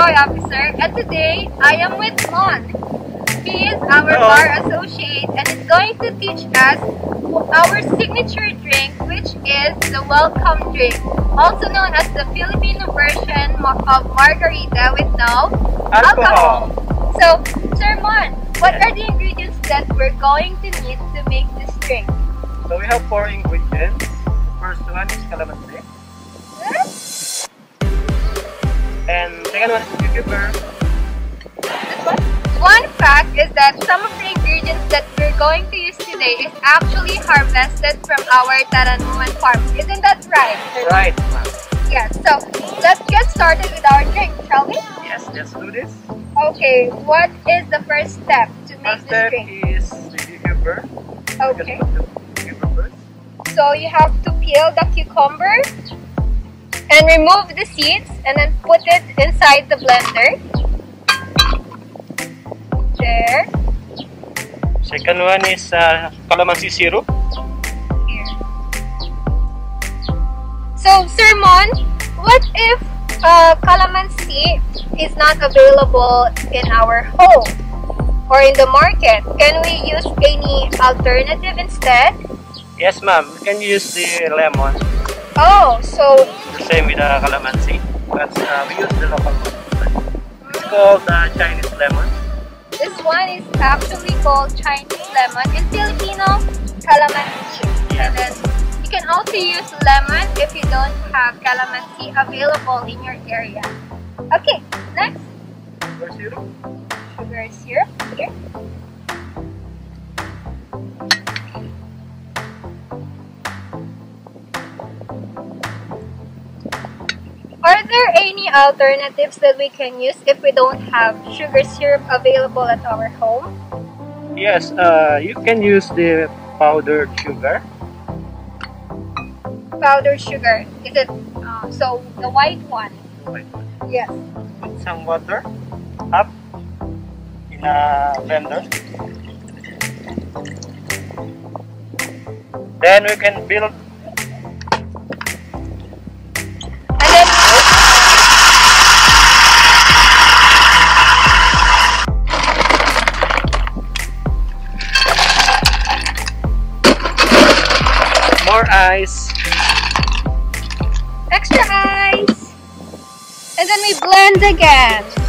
Joy Officer, and today I am with Mon. He is our Hello. bar associate and is going to teach us our signature drink, which is the welcome drink, also known as the Filipino version of margarita with no Alcohol. So, Sir Mon, what are the ingredients that we're going to need to make this drink? So we have four ingredients. First one is calamansi. And second one is cucumber. One fact is that some of the ingredients that we're going to use today is actually harvested from our Taranuman farm. Isn't that right? Right, ma'am. Yes. So let's get started with our drink, shall we? Yes, let's do this. Okay. What is the first step to make First this step drink? is the cucumber. Okay. You can put the cucumber first. So you have to peel the cucumber and remove the seeds and then put it inside the blender. There. Second one is uh, calamansi syrup. Here. So, Sir Mon, what if uh, calamansi is not available in our home or in the market? Can we use any alternative instead? Yes, ma'am. You can use the lemon. Oh, so The same with the calamansi. But uh, we use the local one. It's called uh, Chinese lemon. this one is actually called Chinese lemon in Filipino calamansi. And then you can also use lemon if you don't have calamansi available in your area. Okay, next. Sugar syrup. sugar syrup here. Are there any alternatives that we can use if we don't have sugar syrup available at our home? Yes, uh, you can use the powdered sugar. Powdered sugar. Is it uh, so the white one? Wait, Yes. Put some water up in a blender. Then we can build extra ice. And then we blend again.